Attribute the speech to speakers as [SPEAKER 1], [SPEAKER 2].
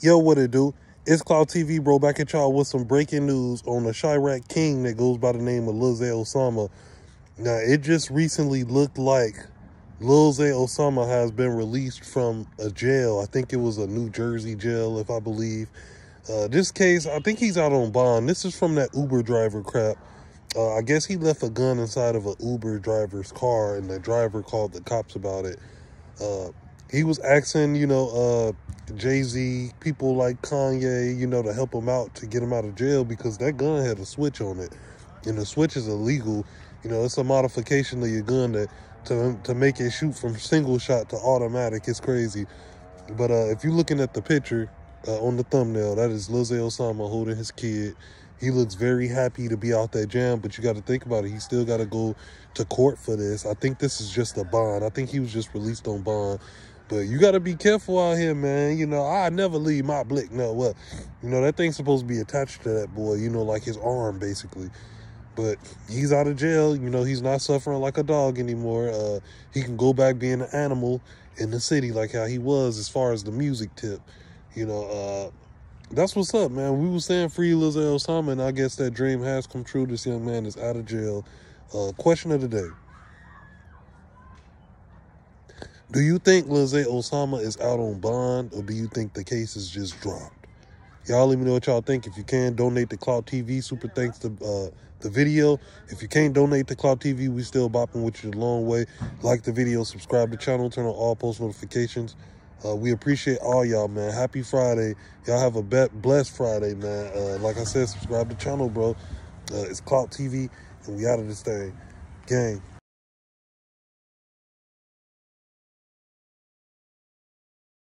[SPEAKER 1] Yo, what it do? It's Clout TV, bro. Back at y'all with some breaking news on a Chiraq King that goes by the name of Lil Zay Osama. Now, it just recently looked like Lil Zay Osama has been released from a jail. I think it was a New Jersey jail, if I believe. Uh, this case, I think he's out on bond. This is from that Uber driver crap. Uh, I guess he left a gun inside of an Uber driver's car, and the driver called the cops about it. Uh, he was asking, you know, uh, Jay Z, people like Kanye, you know, to help him out to get him out of jail because that gun had a switch on it, and the switch is illegal. You know, it's a modification of your gun that to to make it shoot from single shot to automatic. It's crazy. But uh, if you're looking at the picture uh, on the thumbnail, that is Lil Osama holding his kid. He looks very happy to be out that jam, but you got to think about it. He still got to go to court for this. I think this is just a bond. I think he was just released on bond. But you got to be careful out here, man. You know, I never leave my blick. No, what? You know, that thing's supposed to be attached to that boy, you know, like his arm, basically. But he's out of jail. You know, he's not suffering like a dog anymore. Uh, he can go back being an animal in the city like how he was as far as the music tip. You know, uh, that's what's up, man. We were saying free Osama, and I guess that dream has come true. This young man is out of jail. Uh, question of the day. Do you think Lil Osama is out on bond, or do you think the case is just dropped? Y'all let me know what y'all think. If you can, donate to Clout TV. Super thanks to uh, the video. If you can't donate to Clout TV, we still bopping with you a long way. Like the video, subscribe to the channel, turn on all post notifications. Uh, we appreciate all y'all, man. Happy Friday. Y'all have a blessed Friday, man. Uh, like I said, subscribe to the channel, bro. Uh, it's Clout TV, and we out of this thing. Gang.